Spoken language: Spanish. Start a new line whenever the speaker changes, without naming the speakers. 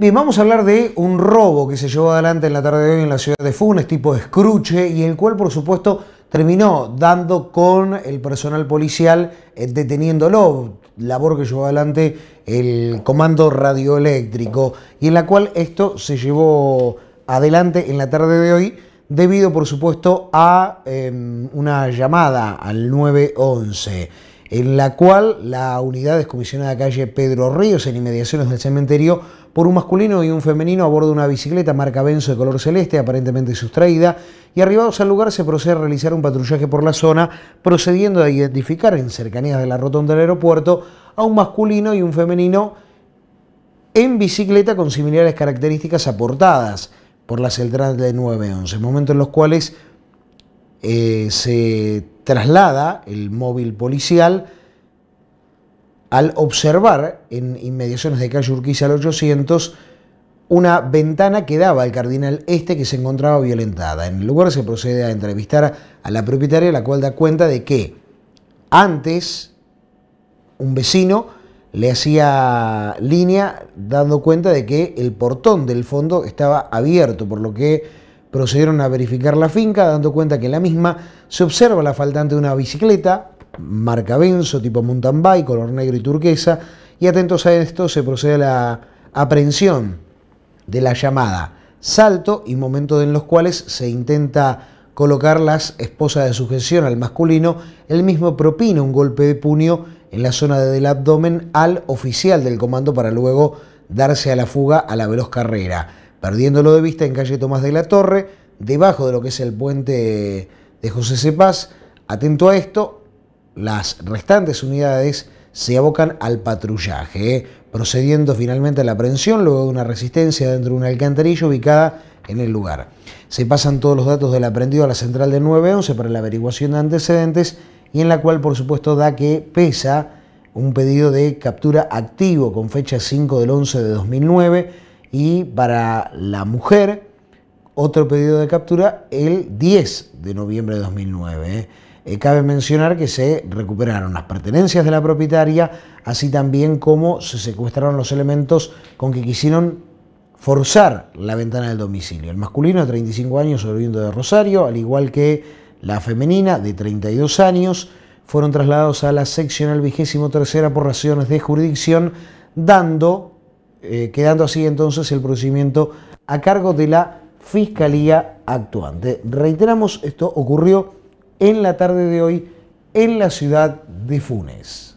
Bien, vamos a hablar de un robo que se llevó adelante en la tarde de hoy en la ciudad de Funes, tipo escruche, y el cual, por supuesto, terminó dando con el personal policial eh, deteniéndolo, labor que llevó adelante el comando radioeléctrico, y en la cual esto se llevó adelante en la tarde de hoy, debido, por supuesto, a em, una llamada al 911 en la cual la unidad descomisionada calle Pedro Ríos, en inmediaciones del cementerio, por un masculino y un femenino a bordo de una bicicleta marca Benzo de color celeste, aparentemente sustraída, y arribados al lugar se procede a realizar un patrullaje por la zona, procediendo a identificar en cercanías de la rotonda del aeropuerto a un masculino y un femenino en bicicleta con similares características aportadas por la central de 911, momentos en los cuales eh, se traslada el móvil policial al observar en inmediaciones de calle Urquiza al 800 una ventana que daba al Cardinal Este que se encontraba violentada. En el lugar se procede a entrevistar a la propietaria, la cual da cuenta de que antes un vecino le hacía línea dando cuenta de que el portón del fondo estaba abierto, por lo que procedieron a verificar la finca, dando cuenta que en la misma se observa la faltante de una bicicleta, marca Benzo, tipo mountain bike, color negro y turquesa, y atentos a esto se procede a la aprehensión de la llamada. Salto y momentos en los cuales se intenta colocar las esposas de sujeción al masculino, él mismo propina un golpe de puño en la zona del abdomen al oficial del comando para luego darse a la fuga a la veloz carrera perdiéndolo de vista en calle Tomás de la Torre, debajo de lo que es el puente de José Cepaz. Atento a esto, las restantes unidades se abocan al patrullaje, ¿eh? procediendo finalmente a la aprehensión luego de una resistencia dentro de una alcantarilla ubicada en el lugar. Se pasan todos los datos del aprendido a la central de 911 para la averiguación de antecedentes y en la cual por supuesto da que pesa un pedido de captura activo con fecha 5 del 11 de 2009 y para la mujer otro pedido de captura el 10 de noviembre de 2009. ¿eh? Eh, cabe mencionar que se recuperaron las pertenencias de la propietaria, así también como se secuestraron los elementos con que quisieron forzar la ventana del domicilio. El masculino de 35 años oriundo de Rosario, al igual que la femenina de 32 años, fueron trasladados a la seccional vigésimo tercera por razones de jurisdicción, dando eh, quedando así entonces el procedimiento a cargo de la Fiscalía actuante. Reiteramos, esto ocurrió en la tarde de hoy en la ciudad de Funes.